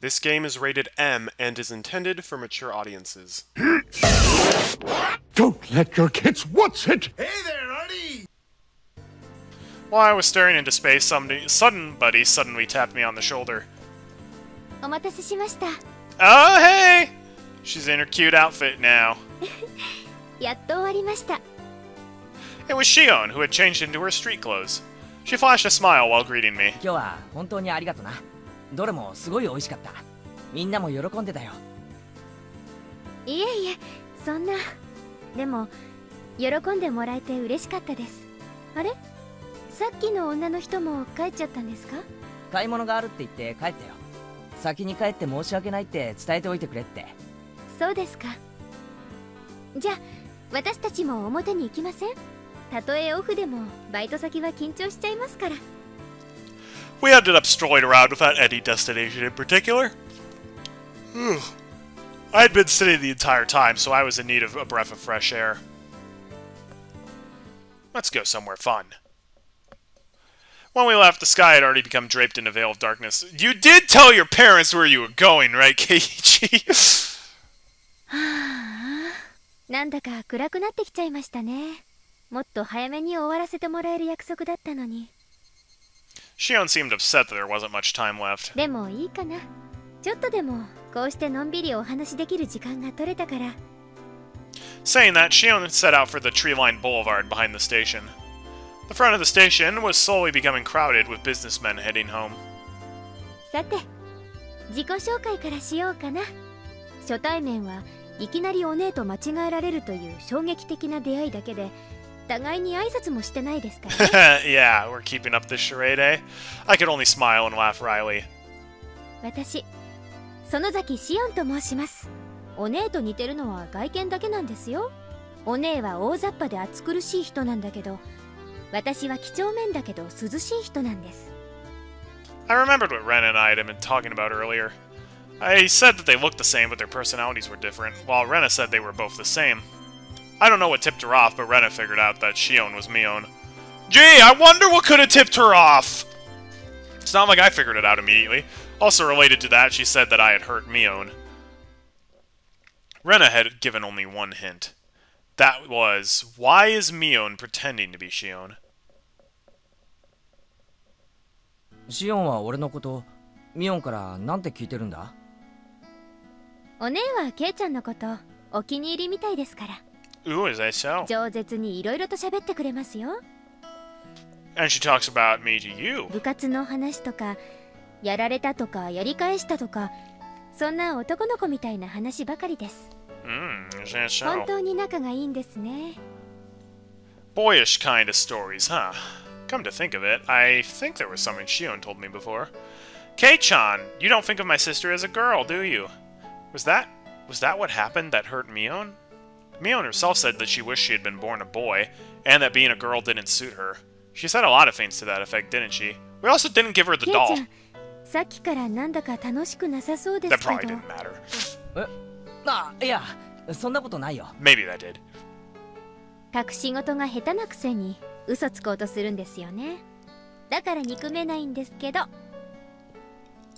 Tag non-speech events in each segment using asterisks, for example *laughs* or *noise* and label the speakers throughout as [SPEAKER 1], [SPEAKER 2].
[SPEAKER 1] This game is rated M and is intended for mature audiences.
[SPEAKER 2] Don't let your kids watch it!
[SPEAKER 3] Hey there, Arnie.
[SPEAKER 4] While I was staring into space, somebody, buddy suddenly tapped me on the shoulder. Oh, hey! She's in her cute outfit now. *laughs* it was Shion, who had changed into her street clothes. She flashed a smile while greeting me.
[SPEAKER 5] どれもすごい美味しかったみんなも喜んでたよ
[SPEAKER 6] いえいえ、そんな。でも、喜んでもらえて嬉しかったです。あれ？さっきの女の人も帰っちゃったんですか？
[SPEAKER 5] 買い物があるって言って帰ったよ先に帰って申し訳ないって伝えておいてくれって
[SPEAKER 6] そうですか。じゃあ、私たちも表に行きません？たとえオフでも、バイト先は緊張しちゃいますから。
[SPEAKER 4] We ended up strolling around without any destination in particular. Whew. I had been sitting the entire time, so I was in need of a breath of fresh air. Let's go somewhere fun. When we left, the sky had already become draped in a veil of darkness. You did tell your parents where you were going, right, *laughs* Keiichi? *sighs*
[SPEAKER 6] なんだか暗くなってきちゃいましたね。もっと早めに終わらせてもらえる約束だったのに。
[SPEAKER 4] Shion seemed upset that there wasn't much time left.
[SPEAKER 6] でもいいかな。ちょっとでも、こうしてのんびりお話しできる時間が取れたから。
[SPEAKER 4] Saying that, Shion set out for the tree-lined boulevard behind the station. The front of the station was slowly becoming crowded with businessmen heading home.
[SPEAKER 6] さて、自己紹介からしようかな。初対面はいきなりお姉と間違えられるという衝撃的な出会いだけで、*laughs*
[SPEAKER 4] Yeah, we're keeping up this charade, eh? I could only smile and laugh, Riley. remembered what Rena and I had been talking about earlier. I said that they looked the same, but their personalities were different, while Rena said they were both the same. I don't know what tipped her off, but Rena figured out that Shion was Mion. Gee, I wonder what could have tipped her off! It's not like I figured it out immediately. Also related to that, she said that I had hurt Mion. Rena had given only one hint. That was, why is Mion pretending to be Shion?
[SPEAKER 5] シオンは俺のことミオンからなんて聞いてるんだ
[SPEAKER 6] お姉はケイちゃんのことお気に入りみたいですから
[SPEAKER 4] Ooh, is that so?
[SPEAKER 6] 饒舌にいろいろと喋ってくれますよ
[SPEAKER 4] And she talks about me to you.
[SPEAKER 6] 部活の話とかやられたとかやり返したとかそんな男の子みたいな話ばかりです
[SPEAKER 4] Hmm, is that
[SPEAKER 6] 本
[SPEAKER 4] so?
[SPEAKER 6] 当に仲がいいんですね
[SPEAKER 4] Boyish kind of stories, huh? Come to think of it, I think there was something Shion told me before. Kei-chan, you don't think of my sister as a girl, do you? Was that... was that what happened that hurt Mion? Mion herself said that she wished she had been born a boy, and that being a girl didn't suit her. She said a lot of things to that effect, didn't she? We also didn't give her the
[SPEAKER 6] ケイち
[SPEAKER 4] doll.
[SPEAKER 6] ゃんさっきからなんだか楽しくなさそうで
[SPEAKER 4] That
[SPEAKER 6] すけ
[SPEAKER 4] probably
[SPEAKER 6] ど
[SPEAKER 4] didn't matter. *laughs*
[SPEAKER 5] あいやそんなことないよ
[SPEAKER 4] Maybe that did.
[SPEAKER 6] 隠し事が下手なくせに嘘つこうとするんですよねだから憎めないんですけど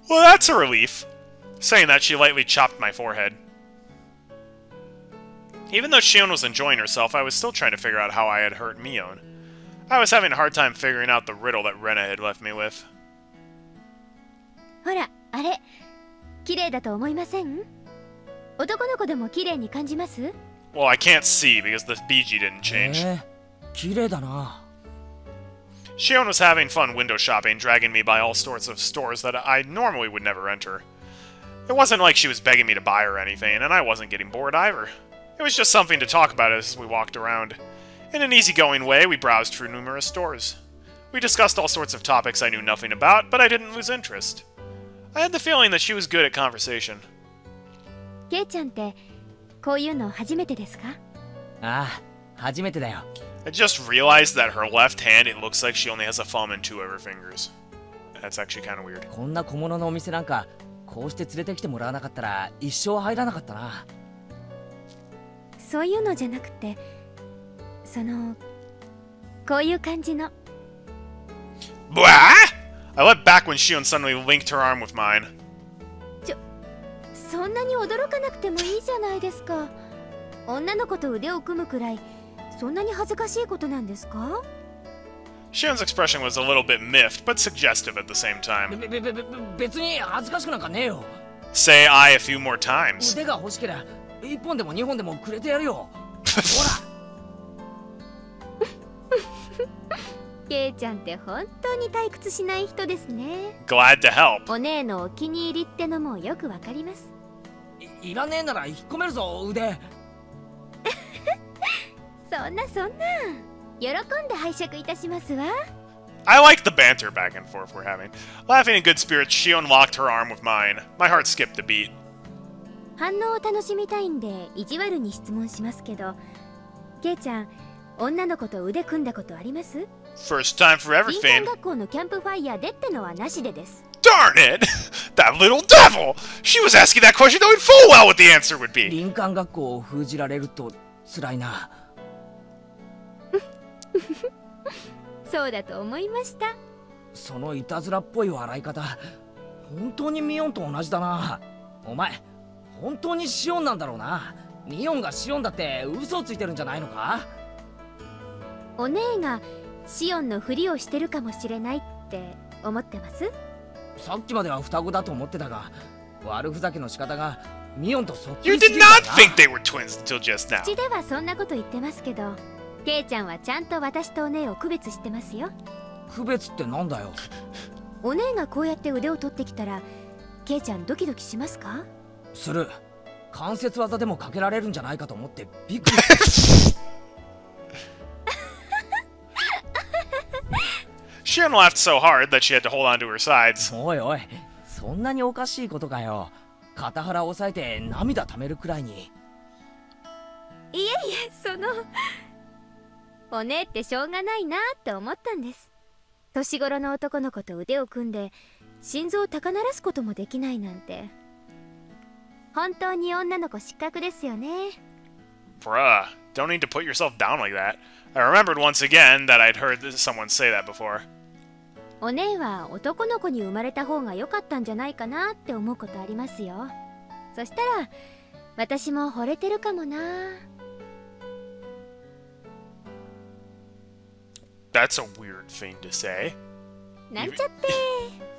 [SPEAKER 4] Well, that's a relief. Saying that, she lightly chopped my forehead. Even though Shion was enjoying herself, I was still trying to figure out how I had hurt Mion. I was having a hard time figuring out the riddle that Rena had left me with.
[SPEAKER 6] ほらあれ綺麗だと思いません男の子でも綺麗に感じます
[SPEAKER 4] Well, I can't see because the BG didn't
[SPEAKER 5] へ
[SPEAKER 4] change.
[SPEAKER 5] え綺麗だな
[SPEAKER 4] Shion was having fun window shopping, dragging me by all sorts of stores that I normally would never enter. It wasn't like she was begging me to buy her anything, and I wasn't getting bored either. It was just something to talk about as we walked around. In an easygoing way, we browsed through numerous stores. We discussed all sorts of topics I knew nothing about, but I didn't lose interest. I had the feeling that she was good at conversation.
[SPEAKER 6] ケイちゃんってこういうの初めてですか
[SPEAKER 5] ああ初めてだよ
[SPEAKER 4] I just realized that her left hand, it looks like she only has a thumb and two of her fingers. That's actually kind of weird.
[SPEAKER 5] こんな小物のお店なんかこうして連れてきてもらわなかったら一生入らなかったな
[SPEAKER 6] そういうのじゃなくてそのこういう感じの
[SPEAKER 4] Blah! I leapt back when Shion suddenly linked her arm with mine.
[SPEAKER 6] ちょ そんなに驚かなくてもいいじゃないですか女の子と腕を組むくらいそんなに恥ずかしいことなんですか
[SPEAKER 4] Shion's expression was a little bit miffed, but suggestive at the same time.
[SPEAKER 5] べべべべ別に恥ずかしくなんかねえよ
[SPEAKER 4] Say I a few more times.
[SPEAKER 5] 腕が欲しけりゃ 1本でも2本でもくれてやるよほ
[SPEAKER 6] ケイちゃんって本当に退屈しない人ですね
[SPEAKER 4] Glad to help.
[SPEAKER 6] お姉のお気に入りってのもよくわかります
[SPEAKER 5] らいいらねえなら引っ込めるぞ腕*laughs*
[SPEAKER 6] そんなそんな喜んで拝借いたしますわ
[SPEAKER 4] I like the banter back and forth we're having. Laughing in good spirits, Shion locked her arm with mine. My heart skipped a beat.
[SPEAKER 6] 反応を楽しみたいんで意地悪に質問しますけどケイちゃん女の子と腕組んだことあります
[SPEAKER 4] ？First time for
[SPEAKER 6] 林間
[SPEAKER 4] everything.
[SPEAKER 6] 学校のキャンプファイヤーでってのはなしでです
[SPEAKER 4] Darn it! *laughs* That little devil! She was asking that question knowing full well what the answer would be.
[SPEAKER 5] 林間学校を封じられると辛いな
[SPEAKER 6] そうだと思いました
[SPEAKER 5] そのいたずらっぽい笑い方本当にミオンと同じだなお前本当にシオンなんだろうな。ミオンがシオンだって嘘をついてるんじゃないのか？
[SPEAKER 6] お姉がシオンのふりをしてるかもしれないって思ってます？
[SPEAKER 5] さっきまでは双子だと思ってたが悪ふざけの仕方がミオンとそっく
[SPEAKER 4] You
[SPEAKER 5] りす
[SPEAKER 4] did
[SPEAKER 5] ぎるから
[SPEAKER 4] not
[SPEAKER 5] な
[SPEAKER 4] think they were twins until just now.
[SPEAKER 6] 口ではそんなこと言ってますけどケイちゃんはちゃんと私とお姉を区別してますよ。
[SPEAKER 5] 区別ってなんだよ？
[SPEAKER 6] お姉がこうやって腕を取ってきたらケイちゃんドキドキしますか？
[SPEAKER 5] する。関節技でもかけられるんじゃないかと思ってびっくり。した
[SPEAKER 4] Shion laughed so hard that she had to hold on to her sides.
[SPEAKER 5] おいおいそんなにおかしいことかよ。肩腹押さえて涙溜めるくらいに。
[SPEAKER 6] いえいえそのお姉ってしょうがないなって思ったんです。年頃の男の子と腕を組んで心臓を高鳴らすこともできないなんて本当に女の子失格ですよね
[SPEAKER 4] Bruh, don't need to put yourself down like that. I remembered once again that I'd heard someone say that before.
[SPEAKER 6] お姉は男の子に生まれた方が良かったんじゃないかなって思うことありますよそしたら私も惚れてるかもな
[SPEAKER 4] That's a weird thing to say.
[SPEAKER 6] なんちゃって。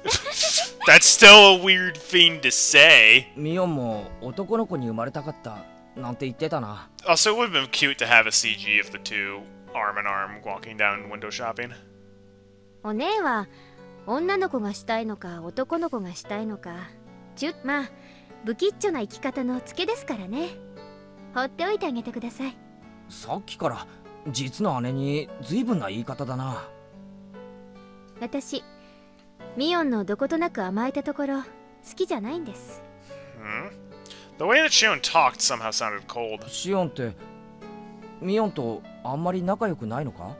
[SPEAKER 6] *laughs*
[SPEAKER 4] That's still a weird thing to say.
[SPEAKER 5] ミオンも男の子に生まれたかったなんて言ってたな。
[SPEAKER 4] Also, it would have been cute to have a CG of the two arm in arm walking down window shopping.
[SPEAKER 6] お姉は女の子がしたいのか男の子がしたいのか。ちゅまあ不吉祥な生き方のツケですからね。放っておいてあげてください。
[SPEAKER 5] さっきから実の姉に随分な言い方だな
[SPEAKER 6] 私ミオンのどことなく甘えたところ好きじゃないんです
[SPEAKER 4] Hmm? The way that Shion talked somehow sounded cold.
[SPEAKER 5] シオンってミオンとあんまり仲良くないのか？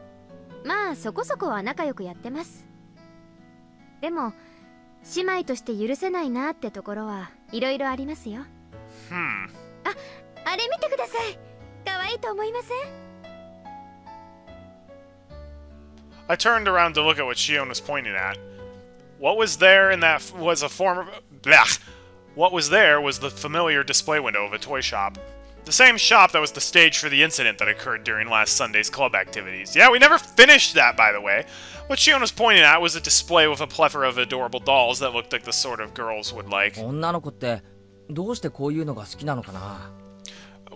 [SPEAKER 6] まあそこそこは仲良くやってますでも姉妹として許せないなってところはいろいろありますよ
[SPEAKER 4] Hmm.
[SPEAKER 6] あれ見てください可愛いと思いません？
[SPEAKER 4] I turned around to look at what Shion was pointing at. What was there in that was a form Blech! What was there was the familiar display window of a toy shop. The same shop that was the stage for the incident that occurred during last Sunday's club activities. Yeah, we never finished that, by the way. What Shion was pointing at was a display with a plethora of adorable dolls that looked like the sort of girls would like.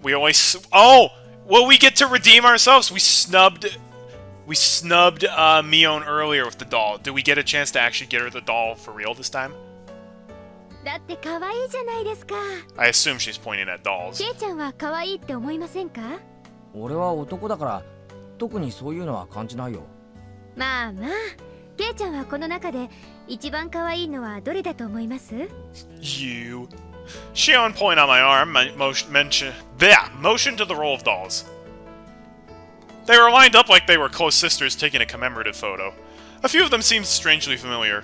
[SPEAKER 4] We always... Oh! Will we get to redeem ourselves? We snubbed We snubbed uh, Mion earlier with the doll. Did we get a chance to actually get her the doll for real this time?
[SPEAKER 6] だって可愛いじゃないですか
[SPEAKER 4] I assume she's pointing at dolls.
[SPEAKER 6] ケイちゃんは可愛いって思いませんか
[SPEAKER 5] 俺は男だから特にそういうのは感じないよ
[SPEAKER 6] まあまあケイちゃんはこの中で一番可愛いのはどれだと思います
[SPEAKER 4] You. Shion pulling on my arm, my motion, mention, yeah, motion to the row of dolls. They were lined up like they were close sisters taking a commemorative photo. A few of them seemed strangely familiar.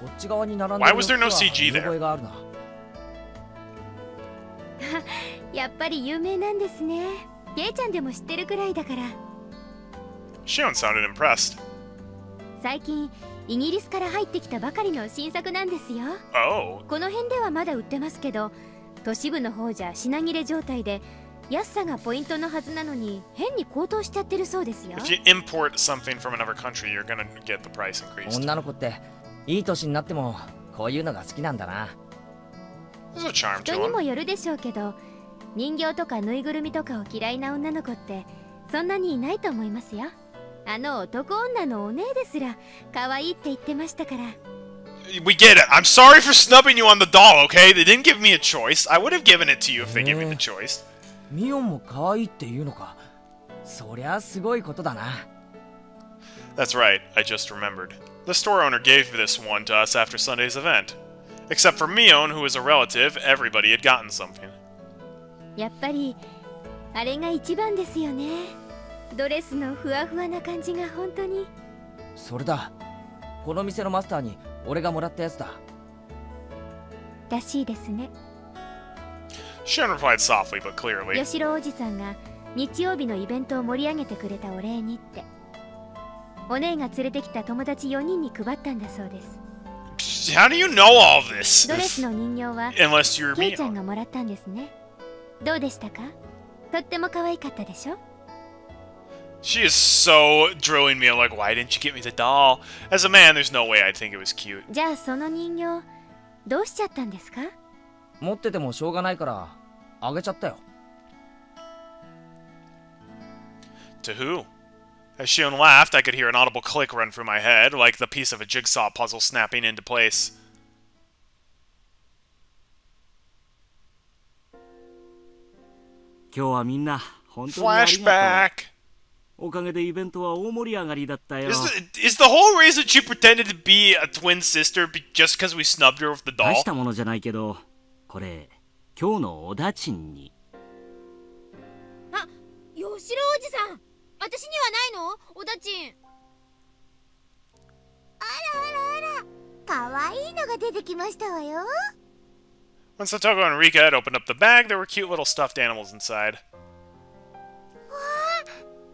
[SPEAKER 5] こっち側に並んで
[SPEAKER 4] Why
[SPEAKER 5] る
[SPEAKER 4] was there no
[SPEAKER 5] 四つは
[SPEAKER 4] CG
[SPEAKER 5] 見覚えがあるな*laughs*
[SPEAKER 6] やっぱり有名なんですねケイちゃんでも知ってるくらいだから
[SPEAKER 4] Shion sounded impressed.
[SPEAKER 6] 最近 イギリスから入ってきたばかりの新作なんですよ
[SPEAKER 4] Oh.
[SPEAKER 6] この辺ではまだ売ってますけど都市部の方じゃ品切れ状態で 安さがポイントのはずなのに変に高騰しちゃってるそうですよ
[SPEAKER 4] If you import something from another country, you're gonna get the price increased.
[SPEAKER 5] 女の子っていい年になってもこういうのが好きなんだな
[SPEAKER 6] 人に.もよるでしょうけど人形とかぬいぐるみとかを嫌いな女の子ってそんなにいないと思いますよあの男女のお姉ですら可愛いって言ってましたから
[SPEAKER 4] We get it. I'm sorry for snubbing you on the doll, okay? They didn't give me a choice. I would have given it to you if they gave me the choice.
[SPEAKER 5] ミオンも可愛いって言うのかそりゃすごいことだな
[SPEAKER 4] That's right, I just remembered. The store owner gave this one to us after Sunday's event. Except for Mion, who is a relative, everybody had gotten something.
[SPEAKER 6] やっぱりあれが一番ですよねドレスのふわふわな感じが本当に
[SPEAKER 5] それだこの店のマスターに俺がもらったやつだ
[SPEAKER 6] らしいですね
[SPEAKER 4] Shion replied softly but clearly.
[SPEAKER 6] Yoshiro Oji-san が日曜日のイベントを盛り上げてくれたお礼にって。お姉が連れてきた友達4人に配ったんだそうです。
[SPEAKER 4] How do you know all this? Unless you're
[SPEAKER 6] ケイちゃんがもらったんですね。どうでしたかとっても可愛かったでしょ
[SPEAKER 4] She is so drilling me. Like, why didn't you get me the doll? As a man, there's no way I'd think it was cute.
[SPEAKER 6] じゃあその人形、どうしちゃったんですか
[SPEAKER 5] 持っててもしょうがないからあげちゃったよ
[SPEAKER 4] To who? As Shion laughed, I could hear an audible click run through my head, like the piece of a jigsaw puzzle snapping into place.
[SPEAKER 3] 今日はみんな本当にありがとう
[SPEAKER 4] Flashback!
[SPEAKER 3] おかげでイベントは大盛り上がりだったよ
[SPEAKER 4] Is the, is the whole reason she pretended to be a twin sister be just because we snubbed her with the
[SPEAKER 3] 大
[SPEAKER 4] doll?
[SPEAKER 3] これ今日のおだちんに。
[SPEAKER 6] あ吉郎おじさん。私にはないの？おだちん。あらあらあら。可愛いのが出てきましたわよ。
[SPEAKER 4] When Satoko and Rika had opened up the bag, there were cute little stuffed animals inside.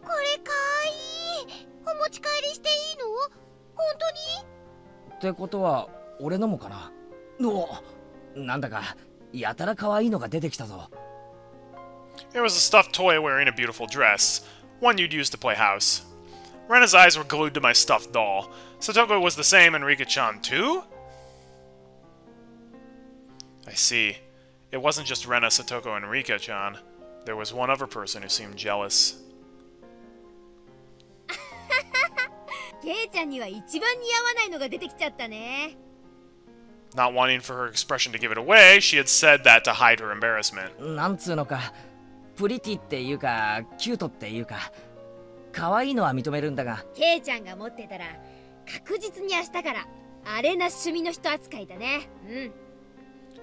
[SPEAKER 6] これかわいい。お持ち帰りしていいの？本当に？
[SPEAKER 5] ってことは俺のもかな？おなんだかやたら可愛いのが出てきたぞ。
[SPEAKER 4] It was a stuffed toy wearing a beautiful dress, one you'd use to play house. Rena's eyes were glued to my stuffed doll. Satoko was the same and Rika-chan too? I see. It wasn't just Rena, Satoko, and Rika-chan. There was one other person who seemed jealous. *laughs*
[SPEAKER 6] ケイちゃんには一番似合わないのが出てきちゃったね。
[SPEAKER 4] Not wanting for her expression to give it away, she had said that to hide her embarrassment.
[SPEAKER 5] なんつうのかプリティっていうかキュートっていうか可愛いのは認めるんだが
[SPEAKER 6] ケイちゃんが持ってたら確実に明日からあれな趣味の人扱いだねうん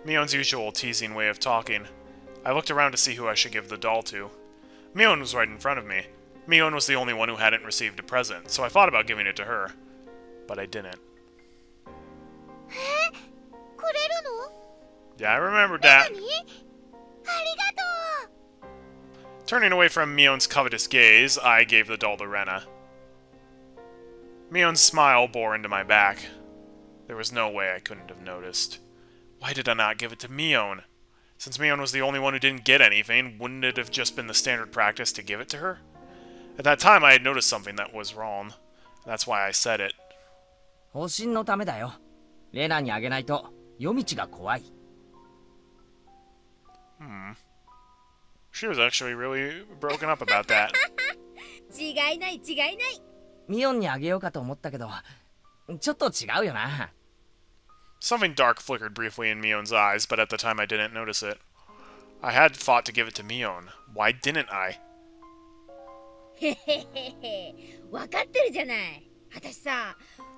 [SPEAKER 4] Mion's usual teasing way of talking. I looked around to see who I should give the doll to. Mion was right in front of me. Mion was the only one who hadn't received a present, so I thought about giving it to her. But I didn't.
[SPEAKER 6] くれるの
[SPEAKER 4] Yeah, I remembered that.
[SPEAKER 6] ありがと
[SPEAKER 4] Turning away from Mion's covetous gaze, I gave the doll to Rena. Mion's smile bore into my back. There was no way I couldn't have noticed. Why did I not give it to Mion? Since Mion was the only one who didn't get anything, wouldn't it have just been the standard practice to give it to her? At that time, I had noticed something that was wrong. That's why I said it.
[SPEAKER 5] 保身のためだよレナにあげないと 夜道が怖い
[SPEAKER 4] She was actually really broken up about that.
[SPEAKER 6] う*laughs* 違いない違いない
[SPEAKER 5] ミオンにあげようかと思ったけどちょっと違うよな
[SPEAKER 4] Something dark flickered briefly in Mion's eyes, but at the time I didn't notice it. I had thought to give it to Mion. Why didn't I?
[SPEAKER 6] へへへへ分かってるじゃない私さ *laughs*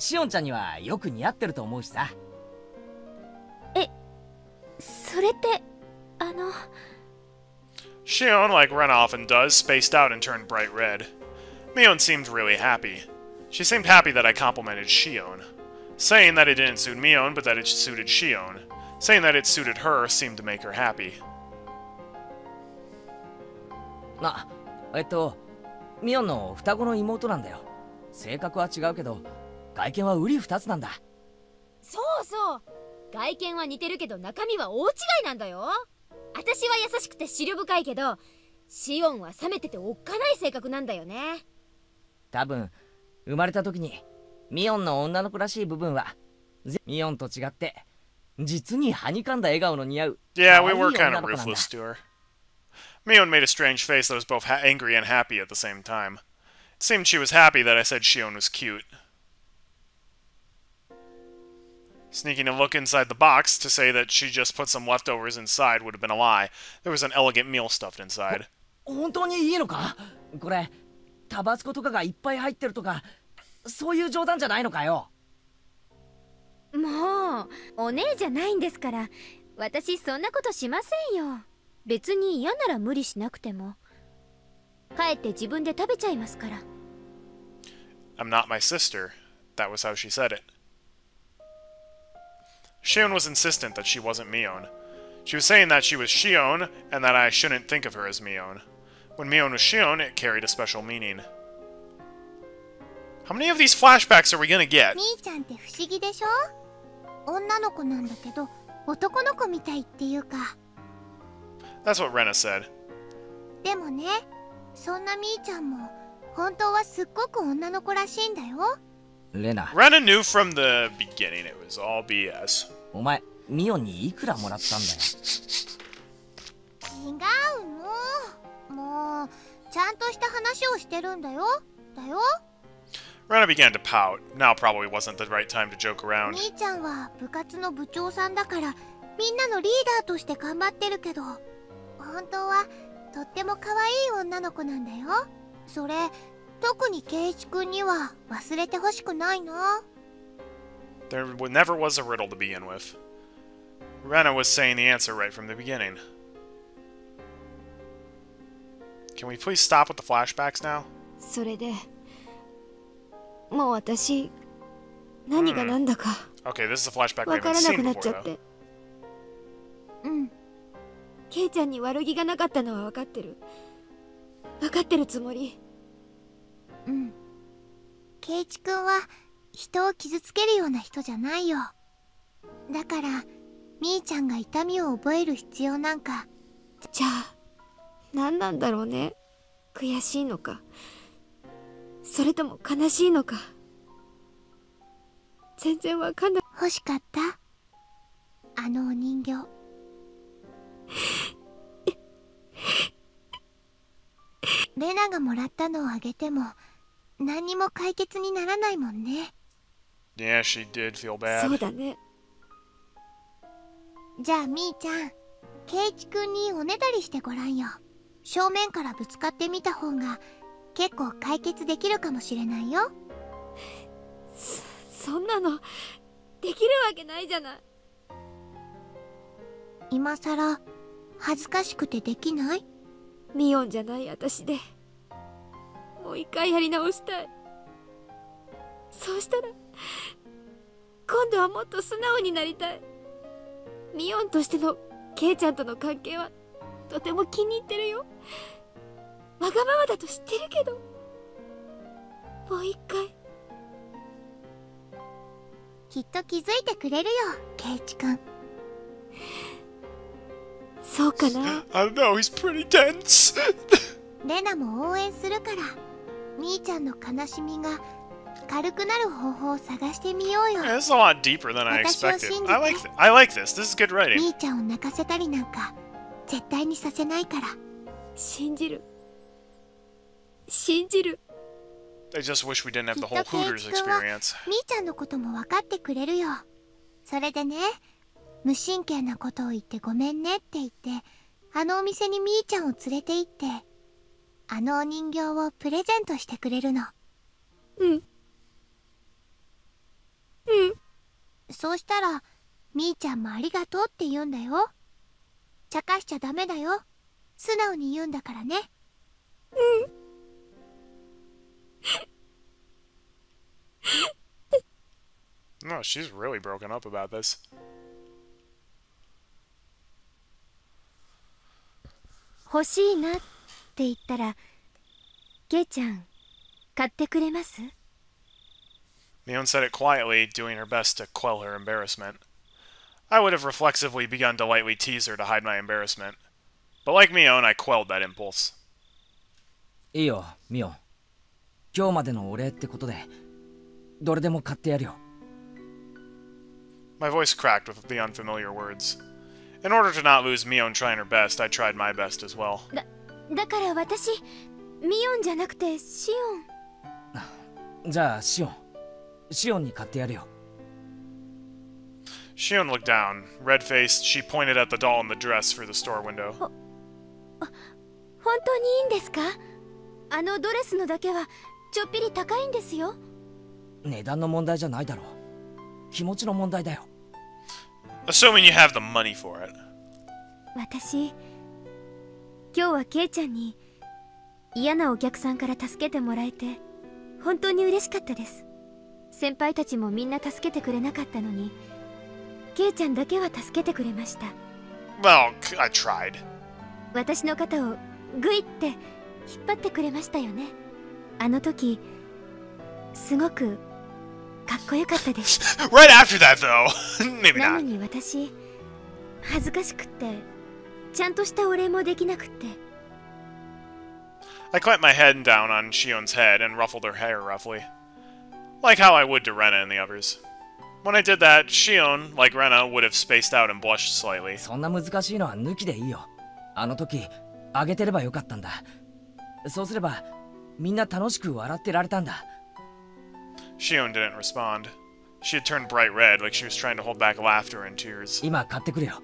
[SPEAKER 5] シオンちゃんにはよく似合ってると思うしさ
[SPEAKER 6] それってあの
[SPEAKER 4] Shion, like Rena often does, spaced out and turned bright red. Mion seemed really happy. She seemed happy that I complimented Shion. Saying that it didn't suit Mion, but that it suited Shion. Saying that it suited her seemed to make her happy.
[SPEAKER 5] あえっとミオンの双子の妹なんだよ性格は違うけど外見は瓜二つなんだ
[SPEAKER 6] そうそう外見は似てるけど中身は大違いなんだよ私は優しくて思慮深いけどシオンは冷めてておっかない性格なんだよね
[SPEAKER 5] 多分生まれた時にミオンの女の子らしい部分はぜミオンと違って実にはにかんだ笑顔の似合う
[SPEAKER 4] Yeah, we
[SPEAKER 5] い
[SPEAKER 4] were
[SPEAKER 5] 女
[SPEAKER 4] kind
[SPEAKER 5] の
[SPEAKER 4] of ruthless to her. Mion made a strange face that was both ha- angry and happy at the same time. It seemed she was happy that I said Shion was cute. Sneaking a look inside the box to say that she just put some leftovers inside would have been a lie. There was an elegant meal stuffed inside.
[SPEAKER 5] 本当にいいのかこれタバスコとかがいっぱい入ってるとかそういう冗談じゃないのかよ
[SPEAKER 6] もうお姉じゃないんですから私そんなことしませんよ別に嫌なら無理しなくても帰って自分で食べちゃいますから
[SPEAKER 4] I'm not my sister. That was how she said it. Shion was insistent that she wasn't Mion. She was saying that she was Shion, and that I shouldn't think of her as Mion. When Mion was Shion, it carried a special meaning. How many of these flashbacks are we gonna get?
[SPEAKER 7] みーちゃんって不思議でしょ女の子なんだけど男の子みたいっていうか
[SPEAKER 4] That's what Rena said.
[SPEAKER 7] でもねそんなみーちゃんも本当はすっごく女の子らしいんだよ
[SPEAKER 5] レナ
[SPEAKER 4] Rena knew from the beginning it was all BS.
[SPEAKER 5] お前ミオンにいくらもらったんだよ
[SPEAKER 7] 違うのもうちゃんとした話をしてるんだよだよ
[SPEAKER 4] Rena began to pout. Now probably wasn't the right time to joke around.
[SPEAKER 7] みーちゃんは部活の部長さんだからみんなのリーダーとして頑張ってるけど本当はとっても可愛い女の子なんだよそれ特に圭一君には忘れてほしくないな
[SPEAKER 4] There never was a riddle to begin with. Rena was saying the answer right from the beginning. Can we please stop with the flashbacks now?
[SPEAKER 6] それでもう私何が何だか
[SPEAKER 4] Okay, this is a flashback we
[SPEAKER 6] わか
[SPEAKER 4] haven't
[SPEAKER 6] らな
[SPEAKER 4] seen
[SPEAKER 6] くなっ
[SPEAKER 4] before,
[SPEAKER 6] ちゃっ
[SPEAKER 4] though.
[SPEAKER 6] て
[SPEAKER 7] うん
[SPEAKER 6] ケイちゃんに悪気がなかったのは分かってる分かってるつもり
[SPEAKER 7] うん。圭一君は人を傷つけるような人じゃないよ。だからみーちゃんが痛みを覚える必要なんか。
[SPEAKER 6] じゃあ何なんだろうね。悔しいのか。それとも悲しいのか。全然わかんない。
[SPEAKER 7] 欲しかった？あのお人形。*laughs* レナがもらったのをあげても何にも解決にならないもんね。
[SPEAKER 4] Yeah, she did feel
[SPEAKER 6] そう
[SPEAKER 4] bad.
[SPEAKER 6] だね。
[SPEAKER 7] じゃあみーちゃんケイチくんにおねだりしてごらんよ。正面からぶつかってみた方が結構解決できるかもしれないよ。*laughs*
[SPEAKER 6] そんなのできるわけないじゃない。
[SPEAKER 7] 今さら恥ずかしくてできない？
[SPEAKER 6] ミオンじゃない私でもう一回やり直したい。そうしたら今度はもっと素直になりたい。ミオンとしてのケイちゃんとの関係はとても気に入ってるよ。わがままだと知ってるけど。もう一回。
[SPEAKER 7] きっと気づいてくれるよケイチくん
[SPEAKER 6] そうかな。
[SPEAKER 4] I don't know, he's pretty tense. *laughs*
[SPEAKER 7] レナも応援するからみーちゃんの悲しみが軽くなる方法を探してみようよ
[SPEAKER 4] this is a lot deeper than I expected. I like I like this. This is good
[SPEAKER 7] み
[SPEAKER 4] writing.
[SPEAKER 7] ーちゃんを泣かせたりなんか絶対にさせないから
[SPEAKER 6] 信じる信じる
[SPEAKER 4] I just wish we didn't have the
[SPEAKER 7] き
[SPEAKER 4] whole Hooters experience.
[SPEAKER 7] みーちゃんのことも分かってくれるよそれでね無神経なことを言ってごめんねって言ってあのお店にみーちゃんを連れて行ってあのお人形をプレゼントしてくれるの。
[SPEAKER 6] うん。
[SPEAKER 7] うん。そうしたらみーちゃんもありがとうって言うんだよ。茶化しちゃダメだよ。素直に言うんだからね。うん。
[SPEAKER 4] No, she's really broken up about this.
[SPEAKER 6] 欲しいなって言ったらケイちゃん買ってくれます
[SPEAKER 4] Mion said it quietly, doing her best to quell her embarrassment. I would have reflexively begun to lightly tease her to hide my embarrassment. But like Mion, I quelled that impulse.
[SPEAKER 5] いいよミオン今日までのお礼ってことでどれでも買ってやるよ
[SPEAKER 4] My voice cracked with the unfamiliar words. In order to not lose Mion trying her best, I tried my best as well.
[SPEAKER 6] だだから私ミオンじゃなくてシオン
[SPEAKER 5] じゃあシオンシオンに買ってやるよ
[SPEAKER 4] Shion looked down. Red faced, she pointed at the doll in the dress through the store window.
[SPEAKER 6] 本当にいいんですかあのドレスのだけはちょっぴり高いんですよ
[SPEAKER 5] 値段の問題じゃないだろう気持ちの問題だよ
[SPEAKER 4] Assuming you have the money for it.
[SPEAKER 6] 私今日はケイちゃんに嫌なお客さんから助けてもらえて本当に嬉しかったです先輩たちもみんな助けてくれなかったのにケイちゃんだけは助けてくれました
[SPEAKER 4] Well, I tried.
[SPEAKER 6] 私の肩をグイって引っ張ってくれましたよねあの時すごくかっこよかったです *laughs*
[SPEAKER 4] Right after that, though. *laughs* Maybe
[SPEAKER 6] なの
[SPEAKER 4] not.
[SPEAKER 6] に私恥ずかしくってちゃんとしたお礼もできなくって
[SPEAKER 4] I clamped my head down on Shion's head and ruffled her hair roughly. Like how I would to Rena and the others. When I did that, Shion, like Rena, would have spaced out and blushed slightly.
[SPEAKER 5] そんな難しいのは抜きでいいよあの時あげてればよかったんだそうすればみんな楽しく笑ってられたんだ
[SPEAKER 4] Shion didn't respond. She had turned bright red, like she was trying to hold back laughter and tears.
[SPEAKER 5] 今買ってくるよ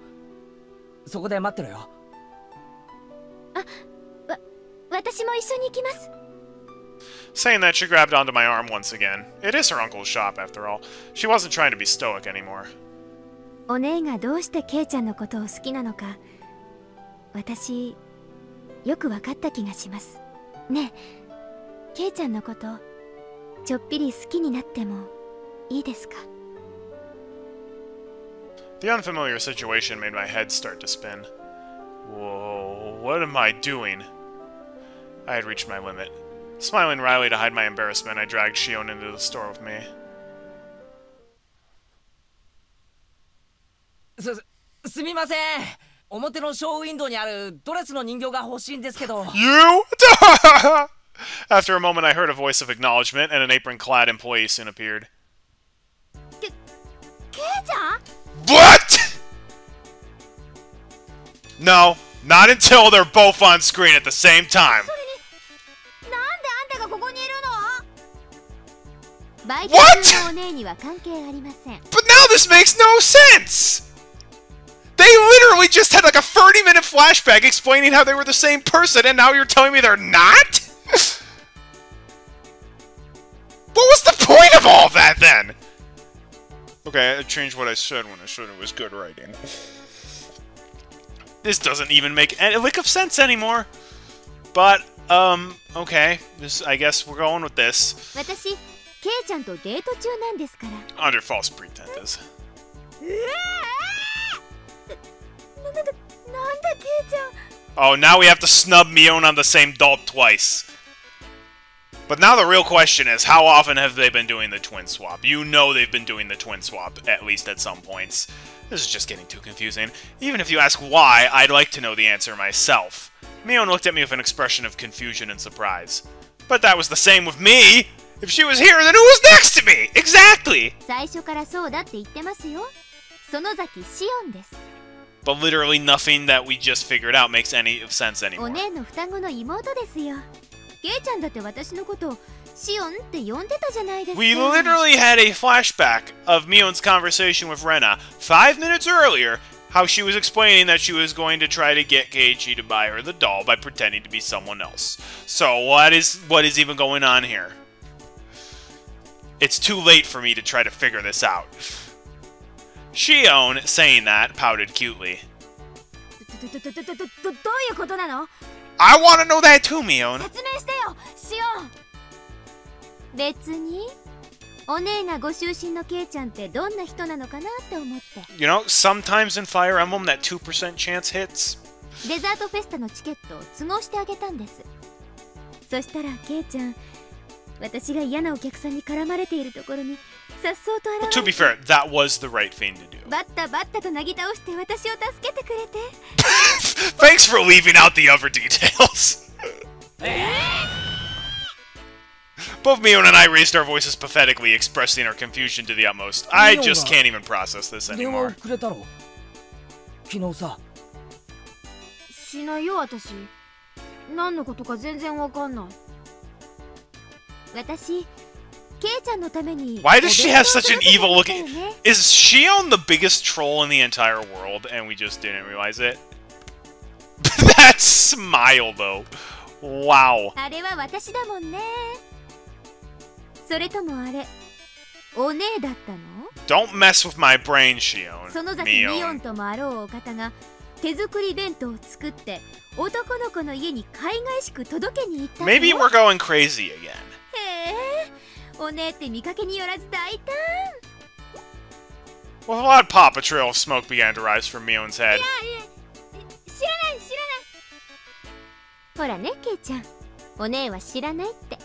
[SPEAKER 5] そこで待ってろよ
[SPEAKER 6] 私も一緒に行きます
[SPEAKER 4] Saying that, she grabbed onto my arm once again. It is her uncle's shop, after all. She wasn't trying to be stoic anymore.
[SPEAKER 6] お姉がどうしてケイちゃんのことを好きなのか私よく分かった気がしますねえケイちゃんのことちょっぴり好きになってもいいですか
[SPEAKER 4] The unfamiliar situation made my head start to spin. Whoa, what am I doing? I had reached my limit. Smiling wryly to hide my embarrassment, I dragged Shion into the store with me.
[SPEAKER 5] すすみません表のショーウィンドウにあるドレスの人形が欲しいんですけど *laughs*
[SPEAKER 4] You? After *laughs* a moment, I heard a voice of acknowledgement, and an apron clad employee soon appeared.
[SPEAKER 6] ケイちゃん
[SPEAKER 4] No, not until they're both on screen at the same time. What? But now this makes no sense! They literally just had like a 30 minute flashback explaining how they were the same person, and now you're telling me they're not? *laughs* what was the point of all that then? Okay, I changed what I said when I said it was good writing. This doesn't even make a lick of sense anymore. But, um, okay. This, I guess we're going with this. Under false pretenses. Oh, now we have to snub Mion on the same dolt twice. But now the real question is, how often have they been doing the twin swap? You know they've been doing the twin swap, at least at some points. This is just getting too confusing. Even if you ask why, I'd like to know the answer myself. Mion looked at me with an expression of confusion and surprise. But that was the same with me! If she was here, then who was next to me? Exactly! But literally nothing that we just figured out makes any sense anymore. We literally had a flashback of Mion's conversation with Rena five minutes earlier how she was explaining that she was going to try to get Keiichi to buy her the doll by pretending to be someone else. So what is what is even going on here? It's too late for me to try to figure this out. Shion, saying that, pouted cutely. I want to know that too, Mion.
[SPEAKER 6] 別にお姉がご就寝のケイちゃんってどんな人なのかなって思って
[SPEAKER 4] You know, sometimes in Fire Emblem that 2% chance hits.
[SPEAKER 6] デザートフェスタのチケットを都合してあげたんですそしたらケイちゃん私が嫌なお客さんに絡まれているところにさっそうと
[SPEAKER 4] to
[SPEAKER 6] 現
[SPEAKER 4] be
[SPEAKER 6] れて
[SPEAKER 4] fair, that was the right thing to do.
[SPEAKER 6] バッタバッタとなぎ倒して私を助けてくれて *laughs*
[SPEAKER 4] Thanks for leaving out the other details. *laughs* Both Mion and I raised our voices pathetically, expressing our confusion to the utmost. I just can't even process this
[SPEAKER 5] 電話を
[SPEAKER 4] anymore.
[SPEAKER 5] くれたろ昨日さ
[SPEAKER 6] しないよ私何のことか全然わかんない私ケイちゃんのために
[SPEAKER 4] Why does she have such an
[SPEAKER 6] お弁当を
[SPEAKER 4] evil
[SPEAKER 6] 食べ
[SPEAKER 4] looking...
[SPEAKER 6] てたよね
[SPEAKER 4] Is Shion the biggest troll in the entire world and we just didn't realize it? *laughs* that smile, though. Wow.
[SPEAKER 6] あれは私だもんね それともあれお姉だったの
[SPEAKER 4] Don't mess with my brain, Shion.
[SPEAKER 6] その崎ミオン.ともあろうお方が手作り弁当を作って男の子の家に海外しく届けに行ったの
[SPEAKER 4] Maybe we're going crazy again.
[SPEAKER 6] へえお姉って見かけによらず大胆
[SPEAKER 4] With a loud pop, a trail of smoke began to rise from Mion's head.
[SPEAKER 6] 知らない知らないほらねケイちゃんお姉は知らないって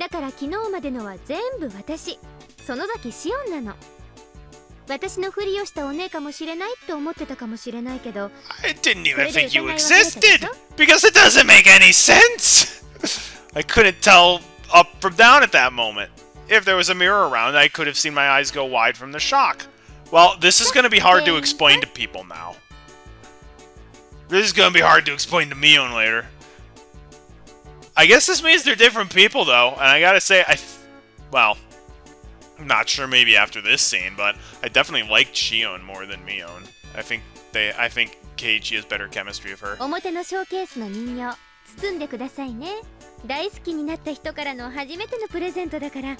[SPEAKER 6] だから昨日までのは全部私園崎シオンなの私のふりをしたお姉かもしれないって思ってたかもしれないけど
[SPEAKER 4] I didn't even think you existed! Because it doesn't make any sense! I couldn't tell up from down at that moment. If there was a mirror around, I could have seen my eyes go wide from the shock. Well, this is gonna be hard to explain to people now. This is gonna be hard to explain to Mion later. I guess this means they're different people, though, and I gotta say, I. F- well, I'm not sure maybe after this scene, but I definitely liked Shion more than Mion. I think they. I think Keiichi has better chemistry of her.
[SPEAKER 6] 表のショーケースの人形包んでくださいね大好きになった人からの初めてのプレゼントだから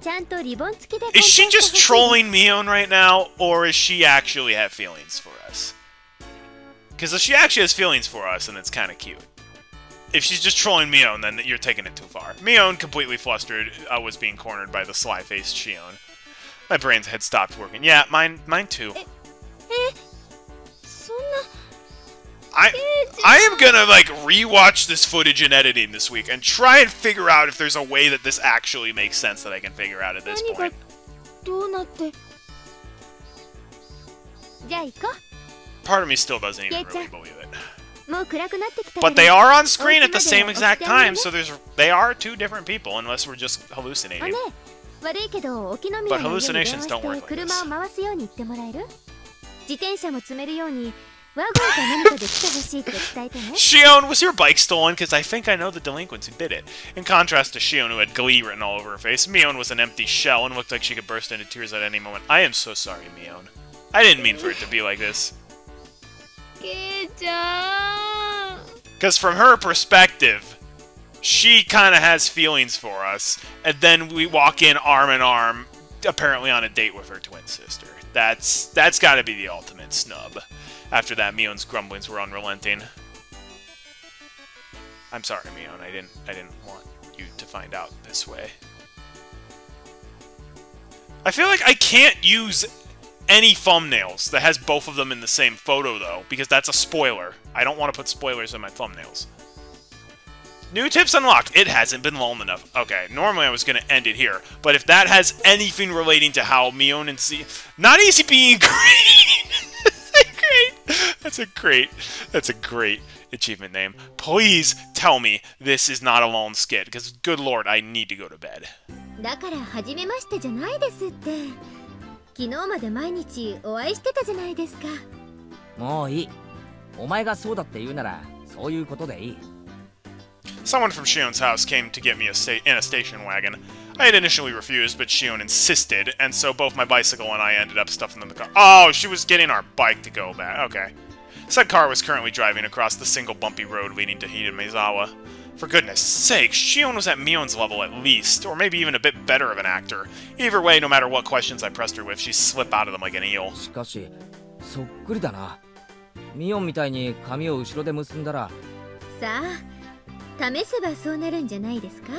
[SPEAKER 6] ちゃんとリボン付きで
[SPEAKER 4] Is she
[SPEAKER 6] 梱包してほ
[SPEAKER 4] just
[SPEAKER 6] しい
[SPEAKER 4] trolling Mion right now, or is she actually have feelings for us? Because if she actually has feelings for us, then it's kind of cute. if she's just trolling Mion, then you're taking it too far. Mion, completely flustered, uh, was being cornered by the sly-faced Shion. My brains had stopped working. Yeah, mine, mine too. I, I am gonna like rewatch this footage in editing this week and try and figure out if there's a way that this actually makes sense that I can figure out at this point. Part of me still doesn't even really believe it. But they are on screen at the same exact time, so there's they are two different people, unless we're just hallucinating.
[SPEAKER 6] Oh,
[SPEAKER 4] but hallucinations don't work like this. Shion, was your bike stolen? Because I think I know the delinquents who did it. In contrast to Shion, who had glee written all over her face, Mion was an empty shell and looked like she could burst into tears at any moment. I am so sorry, Mion. I didn't mean for it to be like this. Because from her perspective, she kind of has feelings for us, and then we walk in arm in arm, apparently on a date with her twin sister. That's that's got to be the ultimate snub. After that, Mion's grumblings were unrelenting. I'm sorry, Mion. I didn't I didn't want you to find out this way. I feel like I can't use any thumbnails that has both of them in the same photo, though, because that's a spoiler. I don't want to put spoilers in my thumbnails. New tips unlocked. It hasn't been long enough. Okay, normally I was going to end it here, but if that has anything relating to how Mion and Z... Not easy being *laughs* great! That's a great... That's a great... That's a great achievement name. Please tell me this is not a lone skit, because good lord, I need to go to bed.
[SPEAKER 6] だから初めましてじゃないですって 昨日まで毎日お会いしてたじゃないですか
[SPEAKER 5] もういいお前がそうだって言うならそういうことでいい
[SPEAKER 4] Someone from Shion's house came to get me a sta in a station wagon. I had initially refused, but Shion insisted, and so both my bicycle and I ended up stuffing them in the car. Oh, she was getting our bike to go back. Okay. Said car was currently driving across the single bumpy road leading to Hinamizawa. For goodness sake, Shion was at Mion's level at least, or maybe even a bit better of an actor. Either way, no matter what questions I pressed her with, she'd slip out of them like an eel.
[SPEAKER 5] しかしそっくりだなミオンみたいに髪を後ろで結んだら
[SPEAKER 6] さあ試せばそうなるんじゃないですか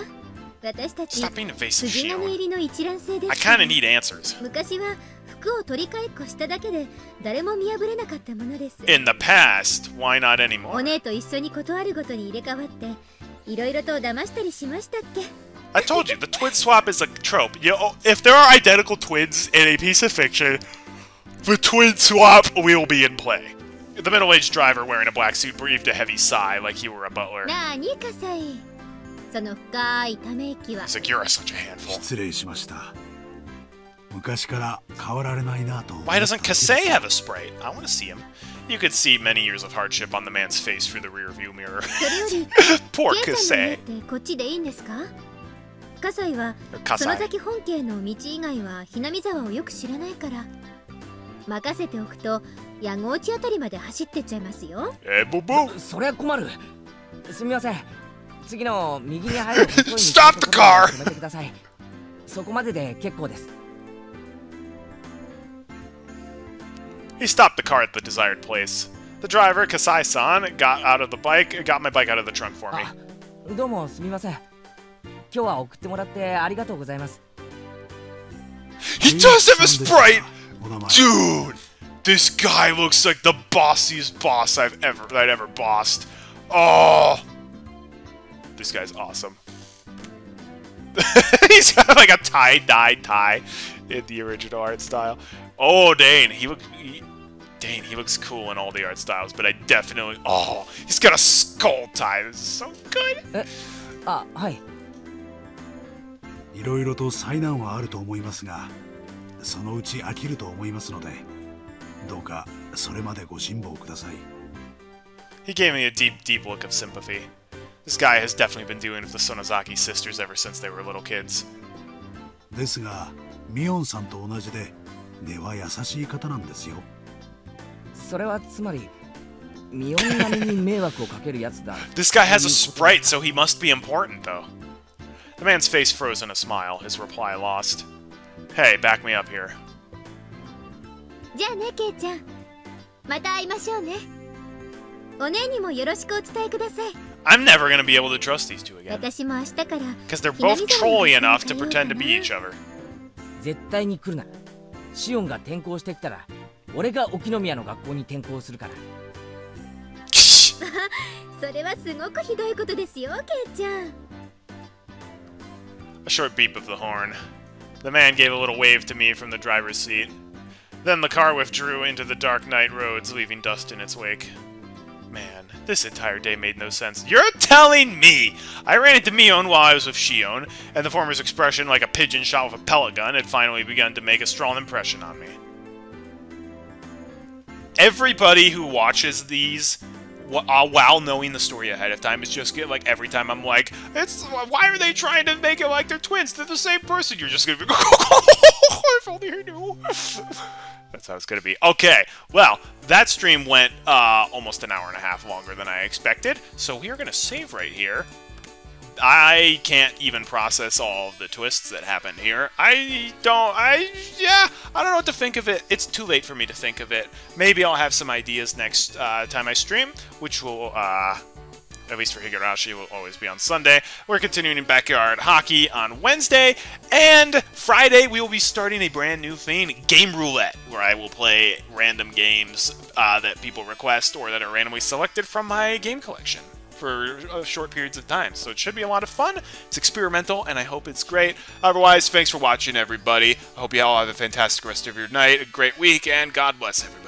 [SPEAKER 6] 私たち
[SPEAKER 4] Stop being evasive,
[SPEAKER 6] 筋金入
[SPEAKER 4] Shion.
[SPEAKER 6] りの一卵性で
[SPEAKER 4] I
[SPEAKER 6] すから
[SPEAKER 4] kinda need answers.
[SPEAKER 6] 昔は服を取り替えっこしただけで誰も見破れなかったものです
[SPEAKER 4] In the past, why not
[SPEAKER 6] お
[SPEAKER 4] anymore?
[SPEAKER 6] 姉と一緒に断るごとに入れ替わって
[SPEAKER 4] I told you, the twin swap is a trope. You know, if there are identical twins in a piece of fiction, the twin swap will be in play. The middle-aged driver wearing a black suit breathed a heavy sigh like he were a butler. He's like, you're such a handful.
[SPEAKER 2] 昔から変わられないなと
[SPEAKER 4] Why doesn't Kasei have a sprite? I want to see him. You could see many years of hardship on the man's face through the rearview mirror. Poor Kasei.
[SPEAKER 6] こっちでいいんですか葛西はその.先本家の道以外はひなみ沢をよく知らないから任せておくと矢後内あたりまで走ってっちゃいますよ
[SPEAKER 4] Hey, boo boo.
[SPEAKER 5] そりゃ困るすみません次の右に入る
[SPEAKER 4] Stop the car!
[SPEAKER 5] そこまでで結構です
[SPEAKER 4] He stopped the car at the desired place. The driver, Kasai-san, got out of the bike, got my bike out of the trunk for me.
[SPEAKER 5] あどうもすみません今日は送ってもらってありがとうございます
[SPEAKER 4] He does have a sprite!
[SPEAKER 2] お名前
[SPEAKER 4] Dude! This guy looks like the bossiest boss I've ever that I'd ever bossed. Oh! This guy's awesome. *laughs* He's got like a tie-dye tie in the original art style. Oh, Dane, he looks... He, Dane, he looks cool in all the art styles, but I definitely... Oh, he's got a skull tie. This is so good.
[SPEAKER 5] あはい
[SPEAKER 2] いろいろと災難はあると思いますがそのうち飽きると思いますのでどうかそれまでご辛抱ください
[SPEAKER 4] He gave me a deep, deep look of sympathy. This guy has definitely been dealing with the Sonozaki sisters ever since they were little kids.
[SPEAKER 2] ですがミオンさんと同じで根は優しい方なんですよ
[SPEAKER 5] それはつまりミオン並みに迷惑をかけるやつだ
[SPEAKER 4] This guy has a sprite, so he must be important, though. The man's face froze in a smile, his reply lost. Hey, back me up here.
[SPEAKER 6] じゃあねケイちゃんまた会いましょうねお姉にもよろしくお伝えください
[SPEAKER 4] I'm never gonna be able to trust these two again.
[SPEAKER 6] 私も明日から
[SPEAKER 4] Because they're both trolly enough to pretend to be each other.
[SPEAKER 5] 絶対に来るなシオンが転校してきたら 俺が沖宮の学校に転校するから*laughs*
[SPEAKER 6] それはすごくひどいことですよケイちゃん
[SPEAKER 4] A short beep of the horn. The man gave a little wave to me from the driver's seat. Then the car withdrew into the dark night roads, leaving dust in its wake. Man, this entire day made no sense. You're telling me! I ran into Mion while I was with Shion, and the former's expression, like a pigeon shot with a pellet gun, had finally begun to make a strong impression on me. Everybody who watches these uh, while knowing the story ahead of time is just get like every time I'm like, it's why are they trying to make it like they're twins? They're the same person. You're just gonna be, *laughs* if only I knew. *laughs* That's how it's gonna be. Okay, well, that stream went uh, almost an hour and a half longer than I expected, so we are gonna save right here. I can't even process all of the twists that happened here. I don't, I, yeah, I don't know what to think of it. It's too late for me to think of it. Maybe I'll have some ideas next uh, time I stream, which will, uh, at least for Higurashi, will always be on Sunday. We're continuing in Backyard Hockey on Wednesday, and Friday we will be starting a brand new thing, Game Roulette, where I will play random games uh, that people request or that are randomly selected from my game collection for uh, short periods of time. So it should be a lot of fun. It's experimental, and I hope it's great. Otherwise, thanks for watching, everybody. I hope you all have a fantastic rest of your night, a great week, and God bless everybody.